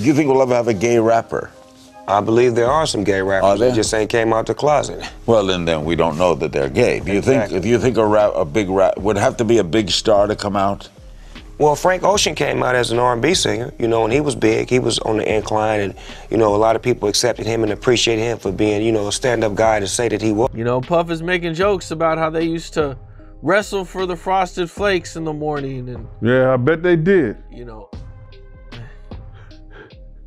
Do you think we'll ever have a gay rapper? I believe there are some gay rappers. Are? They just ain't came out the closet. Well, then, then we don't know that they're gay. Do you Exactly. think if you think a rap, a big rap would have to be a big star to come out? Well, Frank Ocean came out as an R&B singer, you know, and he was big. He was on the incline, and you know, a lot of people accepted him and appreciated him for being, you know, a stand-up guy to say that he was. You know, Puff is making jokes about how they used to wrestle for the frosted flakes in the morning and Yeah, I bet they did. you know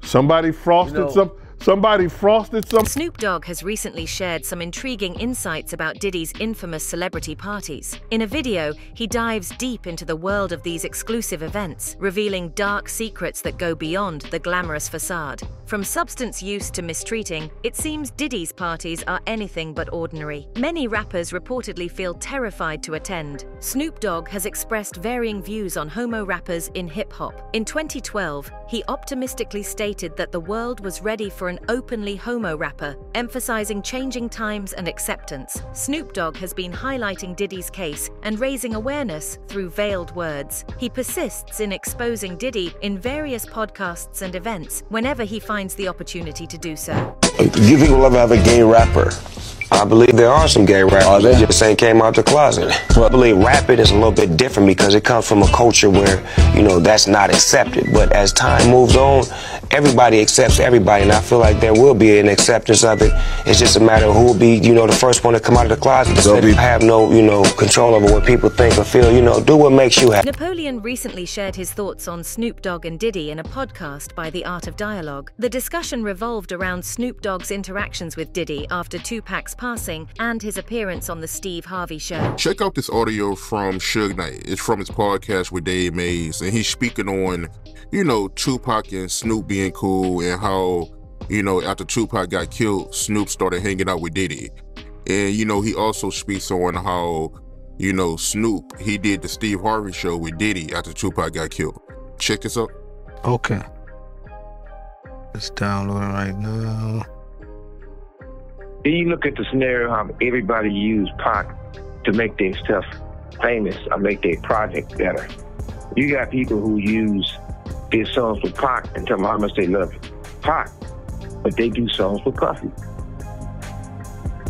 Somebody frosted You know- some. Somebody frosted some. Snoop Dogg has recently shared some intriguing insights about Diddy's infamous celebrity parties. In a video, he dives deep into the world of these exclusive events, revealing dark secrets that go beyond the glamorous facade. From substance use to mistreating, it seems Diddy's parties are anything but ordinary. Many rappers reportedly feel terrified to attend. Snoop Dogg has expressed varying views on homo rappers in hip hop. In 2012, he optimistically stated that the world was ready for an openly homo rapper, emphasizing changing times and acceptance. Snoop Dogg has been highlighting Diddy's case and raising awareness through veiled words. He persists in exposing Diddy in various podcasts and events whenever he finds the opportunity to do so. Do you think we'll ever have a gay rapper? I believe there are some gay rappers. Are there? They just ain't came out the closet. I believe rapping is a little bit different because it comes from a culture where, you know, that's not accepted. But as time moves on, everybody accepts everybody, and I feel like there will be an acceptance of it. It's just a matter of who will be, you know, the first one to come out of the closet. There'll Instead of be- have no, you know, control over what people think or feel. You know, do what makes you happy. Napoleon recently shared his thoughts on Snoop Dogg and Diddy in a podcast by The Art of Dialogue. The discussion revolved around Snoop Dogg's interactions with Diddy after Tupac's passing and his appearance on The Steve Harvey Show. Check out this audio from Suge Knight. It's from his podcast with Dave Mays, and he's speaking on, you know, Tupac and Snoop being cool and how, you know, after Tupac got killed, Snoop started hanging out with Diddy. And, you know, he also speaks on how, you know, Snoop, he did the Steve Harvey show with Diddy after Tupac got killed. Check this out. Okay. It's downloading right now. Then you look at the scenario how everybody used Pac to make their stuff famous or make their project better. You got people who use their songs with Pac and tell them how much they love Pac, but they do songs with Puffy.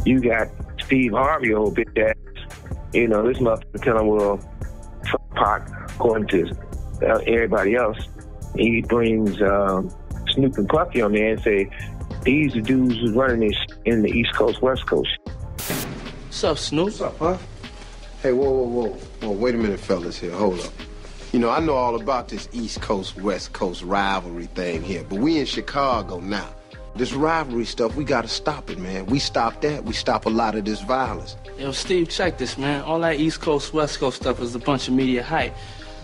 You got Steve Harvey, old bitch ass. You know, this motherfucker telling, well, fuck Pac, according to uh, everybody else. He brings um, Snoop and Puffy on there and say, these dudes who's running this in the East Coast, West Coast. What's up, Snoop? What's up, huh? Hey, whoa, whoa, whoa. Whoa, wait a minute, fellas here. Hold up. You know, I know all about this East Coast, West Coast rivalry thing here, but we in Chicago now. This rivalry stuff, we gotta stop it, man. We stop that, we stop a lot of this violence. Yo, Steve, check this, man. All that East Coast, West Coast stuff is a bunch of media hype.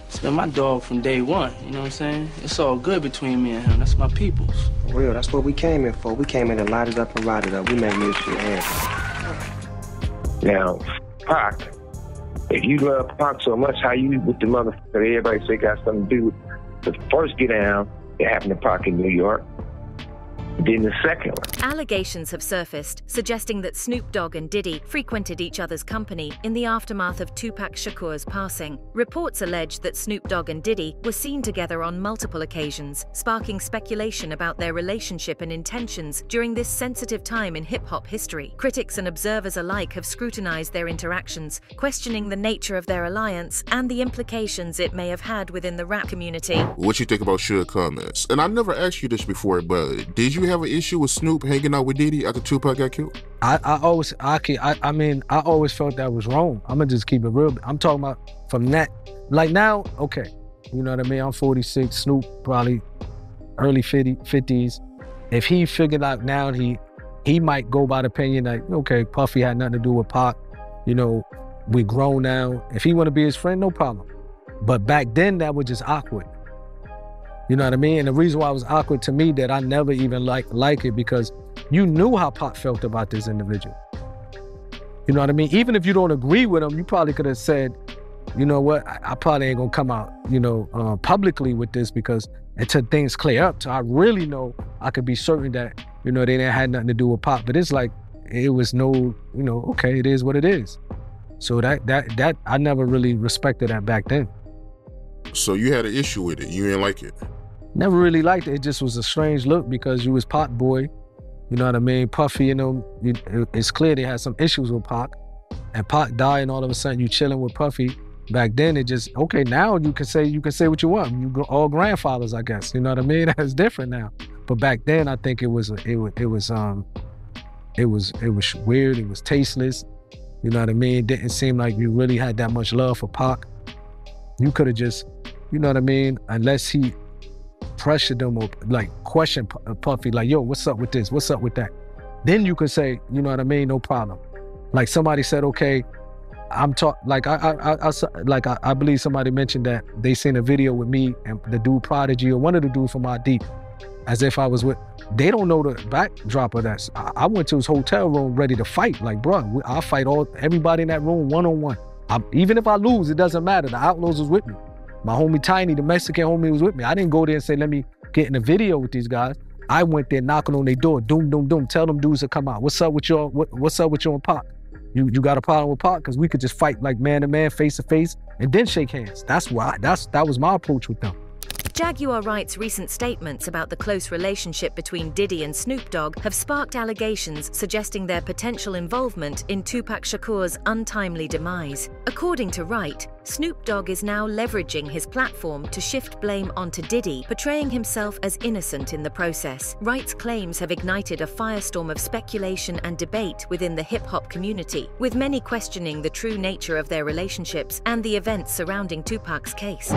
It's been my dog from day one, you know what I'm saying? It's all good between me and him. That's my peoples. For real, that's what we came in for. We came in to light it up and ride it up. We made music for. Now, Pac, if you love Pac so much, how you with the motherfucker everybody say got something to do with the first get down that happened to Pac in New York, then the second one. Allegations have surfaced suggesting that Snoop Dogg and Diddy frequented each other's company in the aftermath of Tupac Shakur's passing. Reports allege that Snoop Dogg and Diddy were seen together on multiple occasions, sparking speculation about their relationship and intentions during this sensitive time in hip hop history. Critics and observers alike have scrutinized their interactions, questioning the nature of their alliance and the implications it may have had within the rap community. What you think about Suge comments? And I never asked you this before, but did you have an issue with Snoop hanging out with Diddy after Tupac got killed? I, I always I, can I I mean I always felt that was wrong. I'm gonna just keep it real. I'm talking about from that like now, okay. You know what I mean? I'm 46, Snoop probably early 50, 50s. If he figured out now he he might go by the opinion like, okay, Puffy had nothing to do with Pac, you know, we grown now. If he wanna be his friend, no problem. But back then that was just awkward. You know what I mean? And the reason why it was awkward to me that I never even like like it because you knew how Pop felt about this individual. You know what I mean? Even if you don't agree with him, you probably could have said, you know what, I, I probably ain't gonna come out, you know, uh, publicly with this because until things clear up, so I really know I could be certain that, you know, they didn't had nothing to do with Pop. But it's like it was no, you know, okay, it is what it is. So that that that I never really respected that back then. So you had an issue with it. You didn't like it. never really liked it. It just was a strange look because you was Pac boy. You know what I mean? Puffy, you know, it's clear they had some issues with Pac. And Pac died, and all of a sudden you chilling with Puffy. Back then, it just okay. Now you can say you can say what you want. You all grandfathers, I guess. You know what I mean? That's different now. But back then, I think it was it was it was um it was it was weird. It was tasteless. You know what I mean? It didn't seem like you really had that much love for Pac. You could have just, you know what I mean? Unless he pressured them or like question uh, Puffy, like, yo, what's up with this? What's up with that? Then you could say, you know what I mean? No problem. Like somebody said, okay, I'm talk like I I, I, I like I, I, believe somebody mentioned that they seen a video with me and the dude Prodigy or one of the dudes from deep, as if I was with. They don't know the backdrop of that. I, I went to his hotel room ready to fight. Like, bro, I'll fight all everybody in that room one on one. Even if I lose, it doesn't matter. The Outlaws was with me. My homie Tiny, the Mexican homie, was with me. I didn't go there and say, let me get in a video with these guys. I went there knocking on their door, doom, doom, doom. Tell them dudes to come out. What's up with your what, What's up with your Pac? You you got a problem with Pac? Because we could just fight like man to man, face to face, and then shake hands. That's why. That's that was my approach with them. Jaguar Wright's recent statements about the close relationship between Diddy and Snoop Dogg have sparked allegations suggesting their potential involvement in Tupac Shakur's untimely demise. According to Wright, Snoop Dogg is now leveraging his platform to shift blame onto Diddy, portraying himself as innocent in the process. Wright's claims have ignited a firestorm of speculation and debate within the hip hop community, with many questioning the true nature of their relationships and the events surrounding Tupac's case.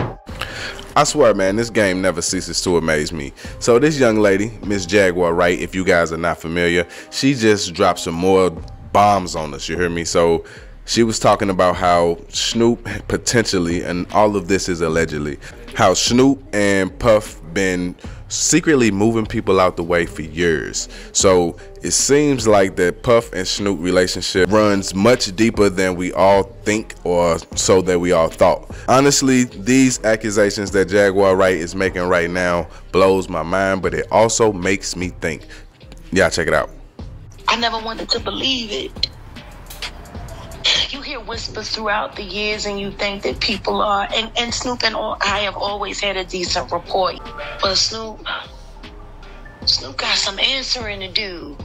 I swear, man, this game never ceases to amaze me. So, this young lady, Miss Jaguar Wright? if you guys are not familiar, she just dropped some more bombs on us, you hear me? So, she was talking about how Snoop potentially, and all of this is allegedly, how Snoop and Puff been secretly moving people out the way for years. So it seems like the Puff and Snoop relationship runs much deeper than we all think or so that we all thought. Honestly, these accusations that Jaguar Wright is making right now blows my mind, but it also makes me think. Yeah, check it out. I never wanted to believe it hear whispers throughout the years and you think that people are and, and Snoop and all, I have always had a decent rapport. But Snoop Snoop got some answering to do.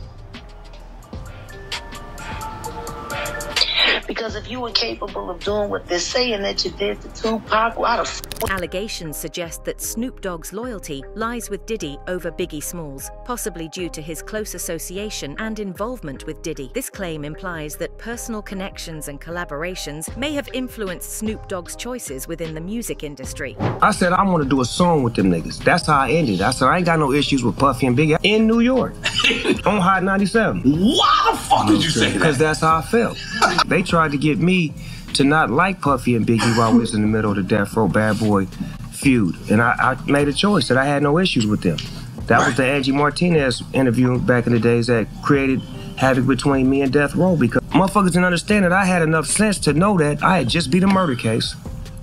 Because if you were capable of doing what they're saying that you did to Tupac, why the f- Allegations suggest that Snoop Dogg's loyalty lies with Diddy over Biggie Smalls, possibly due to his close association and involvement with Diddy. This claim implies that personal connections and collaborations may have influenced Snoop Dogg's choices within the music industry. I said I want to do a song with them niggas. That's how I ended. I said I ain't got no issues with Puffy and Biggie in New York on Hot 97. Why the fuck did you say that? Because that's how I felt. they tried to get me to not like Puffy and Biggie while we was in the middle of the Death Row Bad Boy feud. And I, I made a choice that I had no issues with them. That right. was the Angie Martinez interview back in the days that created havoc between me and Death Row because motherfuckers didn't understand that I had enough sense to know that I had just beat a murder case.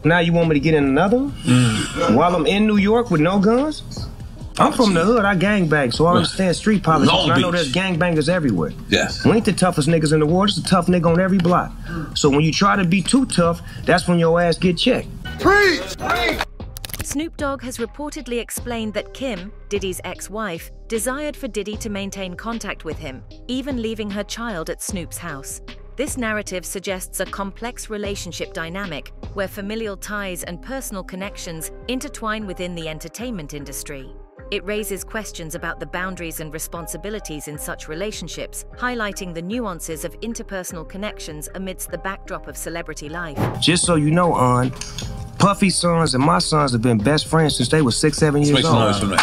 Now you want me to get in another? Mm. While I'm in New York with no guns? I'm from the hood. I gang bang, so I understand street politics. and I know there's gang bangers everywhere. Yes. We ain't the toughest niggas in the world. It's a tough nigga on every block. So when you try to be too tough, that's when your ass get checked. Preach! Preach! Snoop Dogg has reportedly explained that Kim, Diddy's ex-wife, desired for Diddy to maintain contact with him, even leaving her child at Snoop's house. This narrative suggests a complex relationship dynamic where familial ties and personal connections intertwine within the entertainment industry. It raises questions about the boundaries and responsibilities in such relationships, highlighting the nuances of interpersonal connections amidst the backdrop of celebrity life. Just so you know, On, Puffy's sons and my sons have been best friends since they were six, seven years old.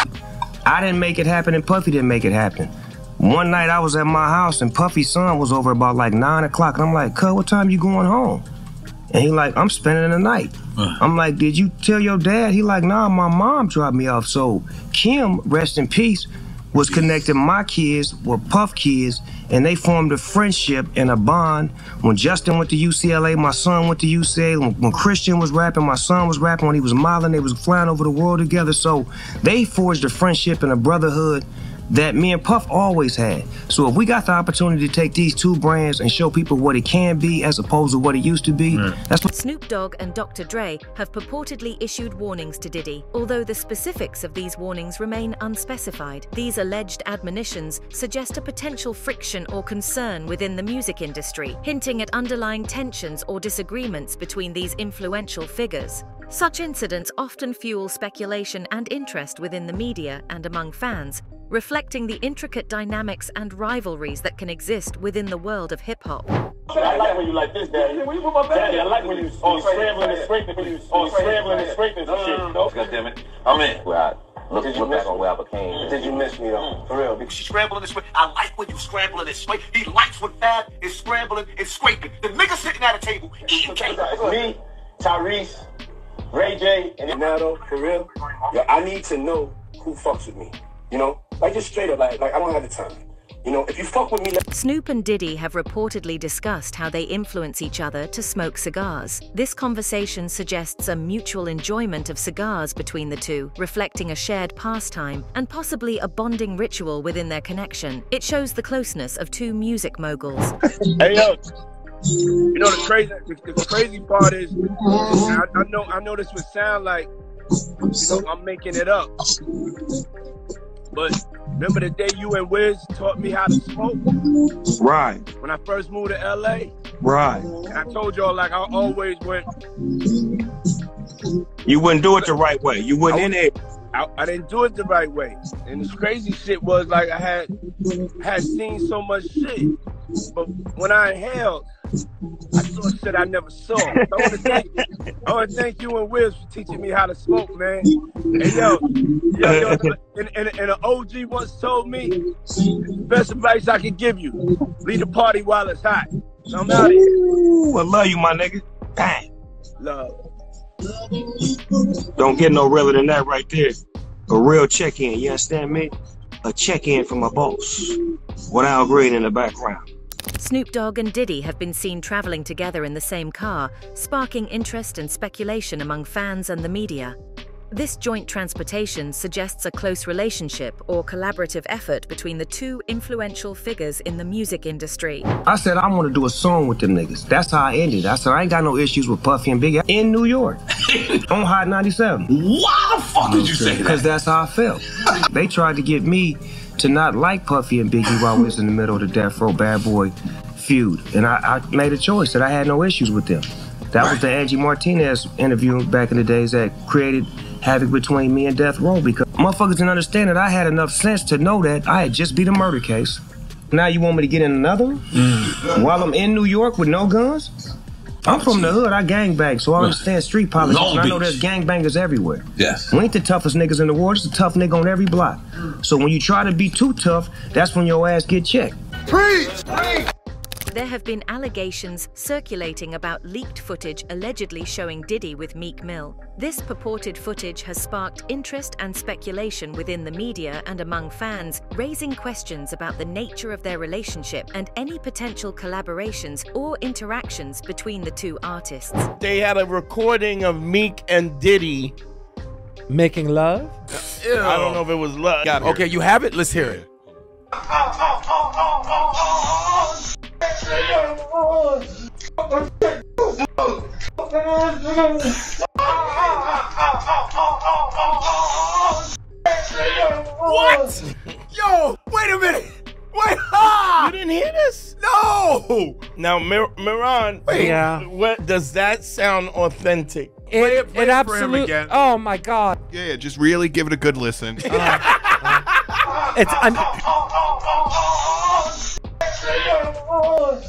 I didn't make it happen and Puffy didn't make it happen. One night I was at my house and Puffy's son was over about like nine o'clock and I'm like, cuz, what time you going home? And he like, I'm spending the night. Uh. I'm like, did you tell your dad? He like, nah, my mom dropped me off. So Kim, rest in peace, was connecting my kids with Puff kids, and they formed a friendship and a bond. When Justin went to UCLA, my son went to UCLA. When, when Christian was rapping, my son was rapping. When he was modeling, they was flying over the world together. So they forged a friendship and a brotherhood that me and Puff always had. So if we got the opportunity to take these two brands and show people what it can be as opposed to what it used to be, that's what Snoop Dogg and Dr. Dre have purportedly issued warnings to Diddy, although the specifics of these warnings remain unspecified. These alleged admonitions suggest a potential friction or concern within the music industry, hinting at underlying tensions or disagreements between these influential figures. Such incidents often fuel speculation and interest within the media and among fans, reflecting the intricate dynamics and rivalries that can exist within the world of hip hop. I like when you like this, Daddy. Daddy, I like when you on scrambling and scraping, when you on scrambling and scraping and shit. God damn it, I'm in. Right. Look, look back on where I became. Did you miss me though? Mm. For real? She's scrambling this way. I like when you scrambling and scrape. He likes when Fab is scrambling and scraping. The nigga sitting at a table eating cake. It's me, Tyrese, Ray J, and now for real, yeah, I need to know who fucks with me. You know, like just straight up, like like I don't have the time. You know, if you fuck with me, let- Snoop and Diddy have reportedly discussed how they influence each other to smoke cigars. This conversation suggests a mutual enjoyment of cigars between the two, reflecting a shared pastime and possibly a bonding ritual within their connection. It shows the closeness of two music moguls. Hey yo, you know the crazy the, the crazy part is I, I know I know this would sound like you know I'm making it up, but remember the day you and Wiz taught me how to smoke Right, when I first moved to LA, right. and I told y'all like I always went. You wouldn't do it the right way. You wouldn't in there. I, I didn't do it the right way, and this crazy shit was like I had had seen so much shit, but when I inhaled, I saw shit I never saw. So I want to thank, I want to thank you and Wiz for teaching me how to smoke, man. And yo, yo, yo and, and, and an OG once told me, best advice I can give you: leave the party while it's hot. So I'm out of here. Ooh, I love you, my nigga. Bang. Love. Don't get no realer than that right there. A real check-in, you understand me? A check-in from a boss. Without grade in the background. Snoop Dogg and Diddy have been seen traveling together in the same car, sparking interest and speculation among fans and the media. This joint transportation suggests a close relationship or collaborative effort between the two influential figures in the music industry. I said I want to do a song with them niggas. That's how I ended. I said I ain't got no issues with Puffy and Biggie in New York on Hot 97. Why the fuck did you say that? Because that's how I felt. they tried to get me to not like Puffy and Biggie while we was in the middle of the Death Row Bad Boy feud, and I, I made a choice that I had no issues with them. That was the Angie Martinez interview back in the days that created havoc between me and Death Row because motherfuckers didn't understand that I had enough sense to know that I had just beat a murder case. Now you want me to get in another one mm. while I'm in New York with no guns? I'm from the hood. I gang bang, so I understand street politics. Long and I know there's gang bangers everywhere. Yes. We ain't the toughest niggas in the world. It's a tough nigga on every block. So when you try to be too tough, that's when your ass get checked. There have been allegations circulating about leaked footage allegedly showing Diddy with Meek Mill. This purported footage has sparked interest and speculation within the media and among fans, raising questions about the nature of their relationship and any potential collaborations or interactions between the two artists. They had a recording of Meek and Diddy. Making love? I don't know if it was love. Okay, you have it? Let's hear it. What? Yo, wait a minute. Wait, ah! You didn't hear this? No! Now, Mir- Miran, Yeah. what does that sound authentic? It, Play it- play it it for him absolutely. again. Oh my god! Yeah, yeah, just really give it a good listen. It's I'm,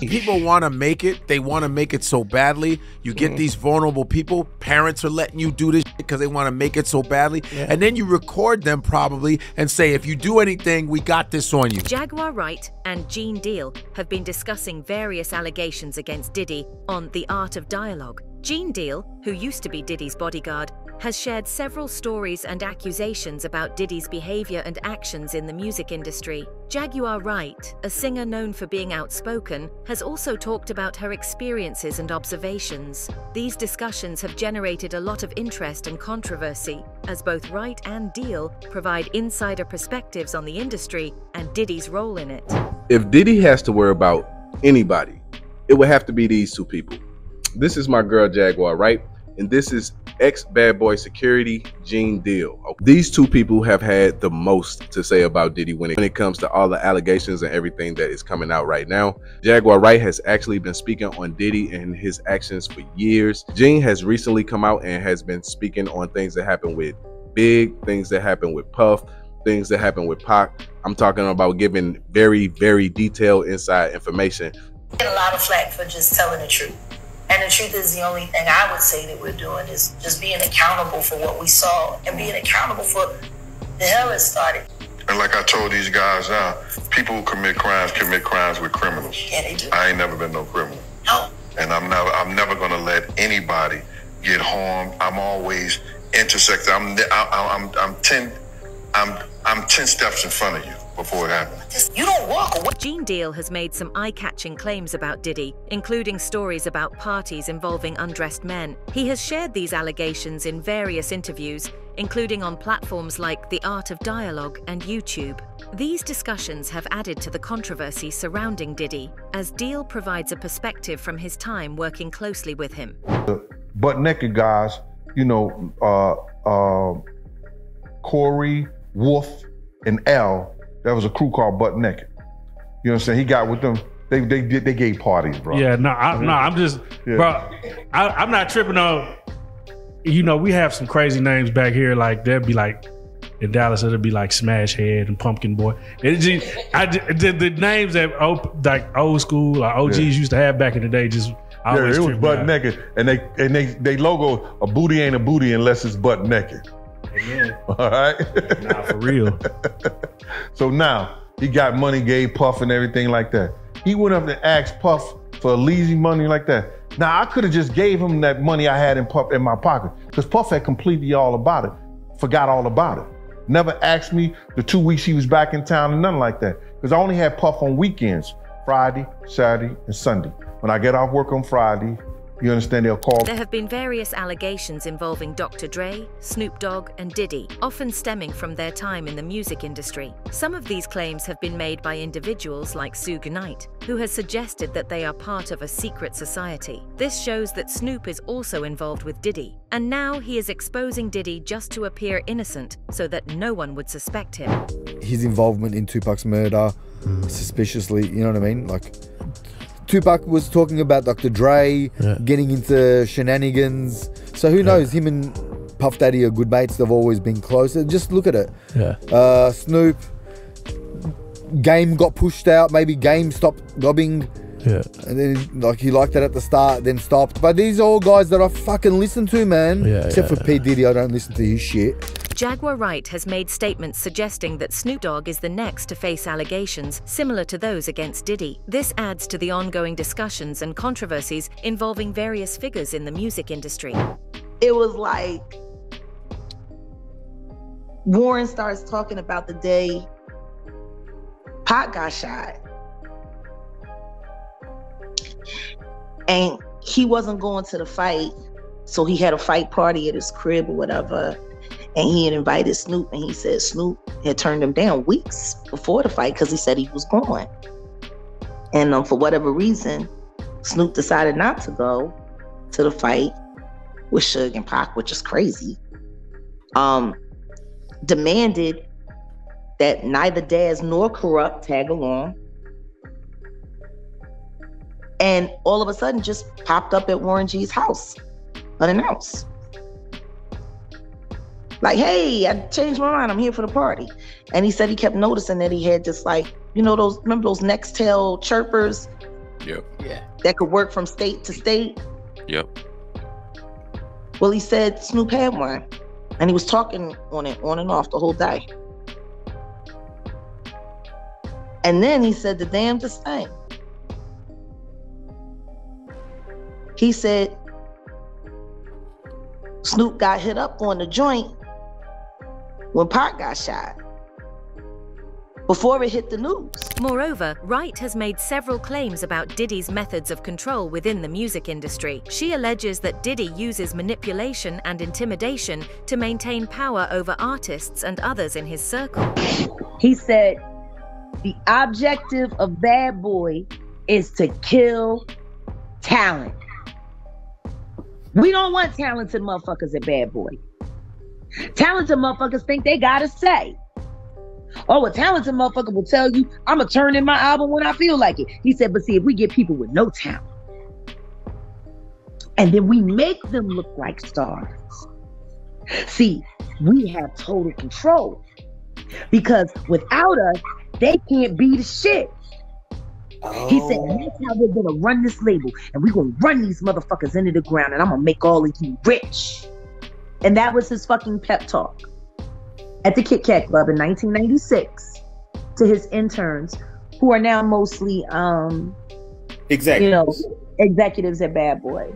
People want to make it. They want to make it so badly. You get mm. these vulnerable people. Parents are letting you do this because they want to make it so badly. And then you record them probably and say, if you do anything, we got this on you. Jaguar Wright and Gene Deal have been discussing various allegations against Diddy on The Art of Dialogue. Gene Deal, who used to be Diddy's bodyguard, has shared several stories and accusations about Diddy's behavior and actions in the music industry. Jaguar Wright, a singer known for being outspoken, has also talked about her experiences and observations. These discussions have generated a lot of interest and controversy, as both Wright and Deal provide insider perspectives on the industry and Diddy's role in it. If Diddy has to worry about anybody, it would have to be these two people. This is my girl Jaguar Wright? And this is ex Bad Boy Security, Gene Deal. These two people have had the most to say about Diddy when it, when it comes to all the allegations and everything that is coming out right now. Jaguar Wright has actually been speaking on Diddy and his actions for years. Gene has recently come out and has been speaking on things that happened with Big, things that happened with Puff, things that happened with Pac. I'm talking about giving very, very detailed inside information. A lot of flack for just telling the truth. And the truth is, the only thing I would say that we're doing is just being accountable for what we saw and being accountable for the hell it started. And like I told these guys now, people who commit crimes commit crimes with criminals. Yeah, they do. I ain't never been no criminal. No. And I'm never I'm never gonna let anybody get harmed. I'm always intersected. I'm I, I'm I'm ten I'm I'm ten steps in front of you before it happens. You don't walk away. Gene Deal has made some eye-catching claims about Diddy, including stories about parties involving undressed men. He has shared these allegations in various interviews, including on platforms like The Art of Dialogue and YouTube. These discussions have added to the controversy surrounding Diddy, as Deal provides a perspective from his time working closely with him. butt naked guys, you know, uh, uh, Corey, Wolf, and L. That was a crew called Butt Naked. You know what I'm saying? He got with them. They they did they gave parties, bro. Yeah, no, I, no, I'm just, Yeah. bro. I, I'm not tripping on. You know, we have some crazy names back here. Like there'd be like in Dallas, it'd be like Smash Head and Pumpkin Boy. It just, I the, the names that old, like old school or OGs Yeah. used to have back in the day. Just Yeah, it was butt out. naked, and they and they they logo a booty ain't a booty unless it's butt naked. Amen. All right. Nah, for real. so now he got money, gave Puff and everything like that. He went up and asked Puff for lazy money like that. Now I could have just gave him that money I had in Puff in my pocket because Puff had completely all about it, forgot all about it. Never asked me the two weeks he was back in town and nothing like that because I only had Puff on weekends, Friday, Saturday, and Sunday. When I get off work on Friday, you understand they'll call There have been various allegations involving Dr. Dre, Snoop Dogg, and Diddy, often stemming from their time in the music industry. Some of these claims have been made by individuals like Suge Knight, who has suggested that they are part of a secret society. This shows that Snoop is also involved with Diddy, and now he is exposing Diddy just to appear innocent so that no one would suspect him. his involvement in Tupac's murder hmm. suspiciously, you know what I mean? Like Tupac was talking about Dr. Dre getting into shenanigans. So who knows? Him and Puff Daddy are good mates. They've always been close. Just look at it. Yeah. Uh, Snoop. Game got pushed out. Maybe Game stopped gobbing. Yeah. And then, like, he liked it at the start, then stopped. But these are all guys that I fucking listen to, man. Yeah, Except yeah, for P. Diddy, I don't listen to his shit. Jaguar Wright has made statements suggesting that Snoop Dogg is the next to face allegations similar to those against Diddy. This adds to the ongoing discussions and controversies involving various figures in the music industry. it was like Warren starts talking about the day Pac got shot. And he wasn't going to the fight. So he had a fight party at his crib or whatever. And he had invited Snoop, and he said Snoop had turned him down weeks before the fight because he said he was going. And um, for whatever reason, Snoop decided not to go to the fight with Suge and Pac, which is crazy. Um, demanded that neither Daz nor Kurupt tag along. And all of a sudden just popped up at Warren G's house unannounced. Like, hey, I changed my mind. I'm here for the party. And he said he kept noticing that he had just like, you know, those remember those Nextel chirpers Yep. yeah. that could work from state to state? Yep. Well, he said Snoop had one, and he was talking on it on and off the whole day. And then he said the damnedest thing. He said Snoop got hit up on the joint when Pac got shot. Before it hit the news. Moreover, Wright has made several claims about Diddy's methods of control within the music industry. She alleges that Diddy uses manipulation and intimidation to maintain power over artists and others in his circle. He said the objective of Bad Boy is to kill talent. We don't want talented motherfuckers at Bad Boy. Talented motherfuckers think they gotta say. Oh, a talented motherfucker will tell you, I'm gonna turn in my album when I feel like it. He said, but see, if we get people with no talent, and then we make them look like stars, see, we have total control. Because without us, they can't be the shit. He said, oh. that's how we're gonna run this label, and we're gonna run these motherfuckers into the ground, and I'm gonna make all of you rich. And that was his fucking pep talk at the Kit Kat Club in 1996 to his interns, who are now mostly, um, Exactly. you know, executives at Bad Boy.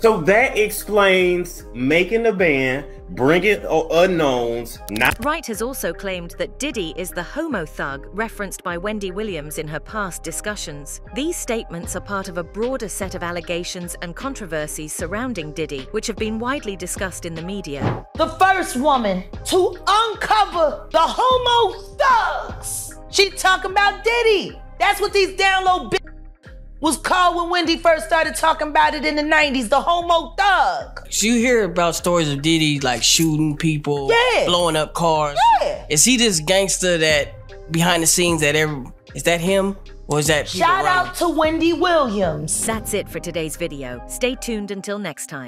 So that explains making the band, bringing unknowns, not Wright has also claimed that Diddy is the homo thug referenced by Wendy Williams in her past discussions. These statements are part of a broader set of allegations and controversies surrounding Diddy, which have been widely discussed in the media. The first woman to uncover the homo thugs. She talking about Diddy. That's what these down low bitches was called when Wendy first started talking about it in the 90s, the homo thug. So you hear about stories of Diddy like shooting people, Yeah. blowing up cars. Yeah. Is he this gangster that behind the scenes that every is that him or is that Shout out to Wendy Williams. That's it for today's video. Stay tuned until next time.